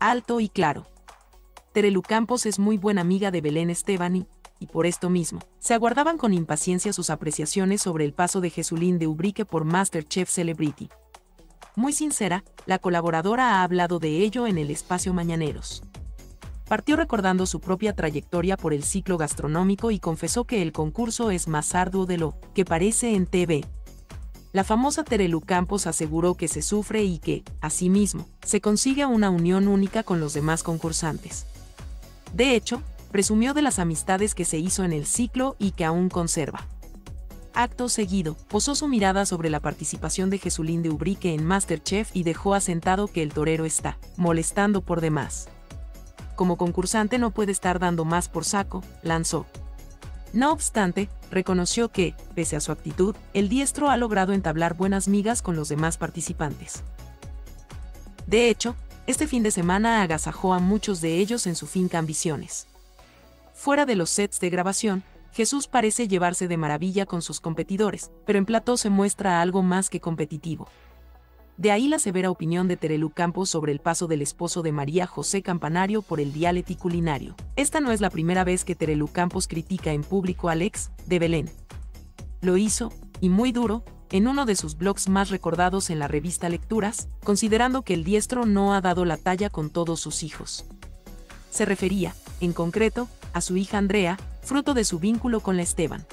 alto y claro. Terelu Campos es muy buena amiga de Belén Esteban y, por esto mismo, se aguardaban con impaciencia sus apreciaciones sobre el paso de Jesulín de Ubrique por Masterchef Celebrity. Muy sincera, la colaboradora ha hablado de ello en el espacio Mañaneros. Partió recordando su propia trayectoria por el ciclo gastronómico y confesó que el concurso es más arduo de lo que parece en TV. La famosa Terelu Campos aseguró que se sufre y que, asimismo, se consigue una unión única con los demás concursantes. De hecho, presumió de las amistades que se hizo en el ciclo y que aún conserva. Acto seguido, posó su mirada sobre la participación de Jesulín de Ubrique en Masterchef y dejó asentado que el torero está molestando por demás. Como concursante no puede estar dando más por saco, lanzó. No obstante, reconoció que, pese a su actitud, el diestro ha logrado entablar buenas migas con los demás participantes. De hecho, este fin de semana agasajó a muchos de ellos en su finca Ambiciones. Fuera de los sets de grabación, Jesús parece llevarse de maravilla con sus competidores, pero en plató se muestra algo más que competitivo. De ahí la severa opinión de Terelu Campos sobre el paso del esposo de María José Campanario por el dialeti culinario. Esta no es la primera vez que Terelu Campos critica en público al ex de Belén. Lo hizo, y muy duro, en uno de sus blogs más recordados en la revista Lecturas, considerando que el diestro no ha dado la talla con todos sus hijos. Se refería, en concreto, a su hija Andrea, fruto de su vínculo con la Esteban.